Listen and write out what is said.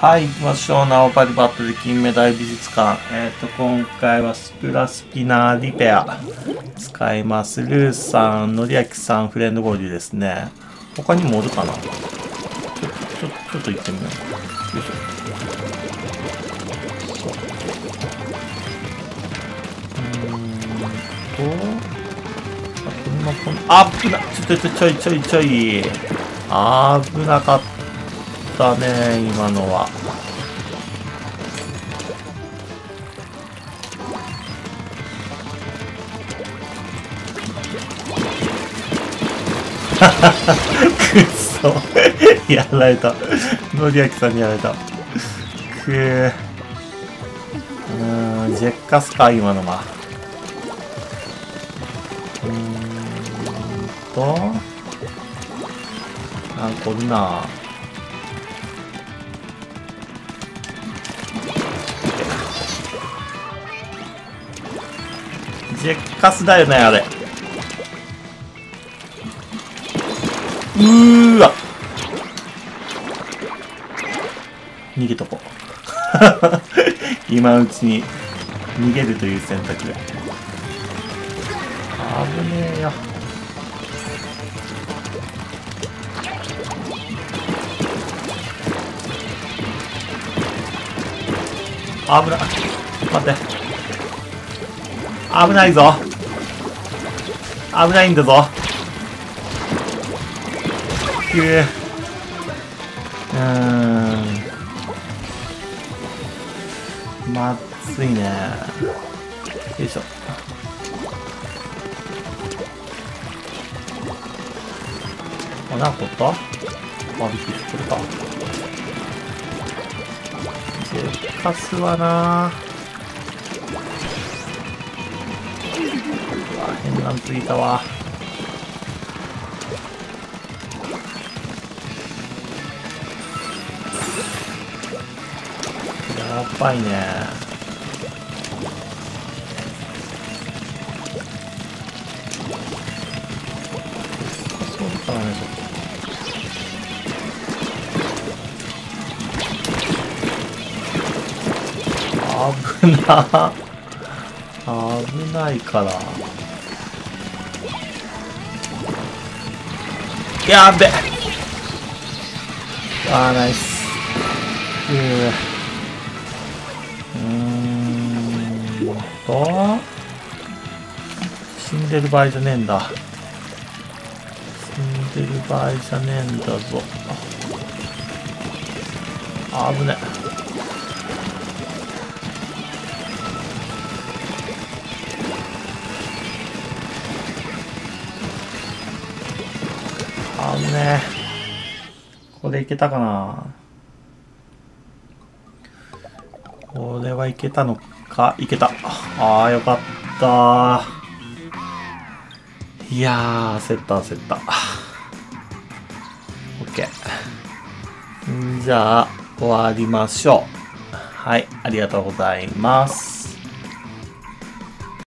はい、行きましょう。ナオパリバットル金メダル美術館。えっ、ー、と、今回はスプラスピナーリペア使います。ルーさん、のりあきさん、フレンドゴーデですね。他にもおるかな？ちょっと、ちょちょっと行ってみよう。よいしょ。うーんと、あ、こんなこんあっぶなちょちょちょいちょいちょい。危なかったね、今のは。くっそ。やられた。のりあきさんにやられた。くー。うん、ジェッカスか、今のは。うんと。あ、こるな。ジェッカスだよね、あれ。うーわ逃げとこう。今のうちに逃げるという選択が。危ねえよ。危ない。待って。危ないぞ。危ないんだぞ。うーん。まずいね。よいしょ。あ、なんかった？バーベキューしてるか。ジェッカスはな変なんついたわ。やばいね。そうだからね、ちょっ。危な。危ないから。やべあー、ナイス。ううーんと、死んでる場合じゃねえんだ。死んでる場合じゃねえんだぞ。あ危ね。あぶねこれいけたかなこれはいけたのか？いけた。ああ、よかった。いやー、焦った焦った。オッケー。んじゃあ、終わりましょう。はい、ありがとうございます。